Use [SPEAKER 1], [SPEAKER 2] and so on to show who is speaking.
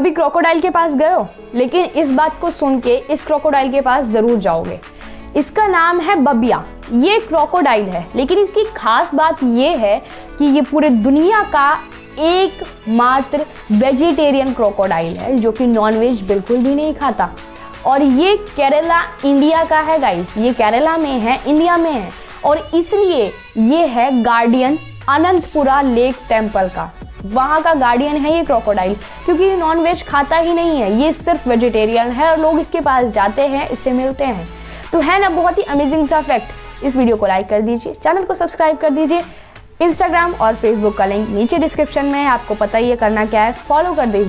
[SPEAKER 1] कभी क्रोकोडाइल के पास गए हो? लेकिन इस बात को सुन के इस क्रोकोडाइल के पास ज़रूर जाओगे। इसका नाम है बबिया। ये क्रोकोडाइल है। लेकिन इसकी खास बात ये है कि ये पूरे दुनिया का एक मात्र वेजिटेरियन क्रोकोडाइल है, जो कि नॉनवेज बिल्कुल भी नहीं खाता। और ये केरला, इंडिया का है गाइस ये केरला में है, इंडिया में है। और इसलिए ये है गार्डियन अनंतपुरा लेक टेंपल का। वहाँ का गार्डियन है ये क्रोकोडाइल क्योंकि ये नॉन वेज खाता ही नहीं है, ये सिर्फ़ वेजिटेरियन है और लोग इसके पास जाते हैं, इससे मिलते हैं। तो है ना, बहुत ही अमेजिंग सा फैक्ट इस वीडियो को लाइक कर दीजिए चैनल को सब्सक्राइब कर दीजिए इंस्टाग्राम और फेसबुक का लिंक नीचे डिस्क्रिप्शन में है, आपको पता ही करना क्या है फॉलो कर दीजिए।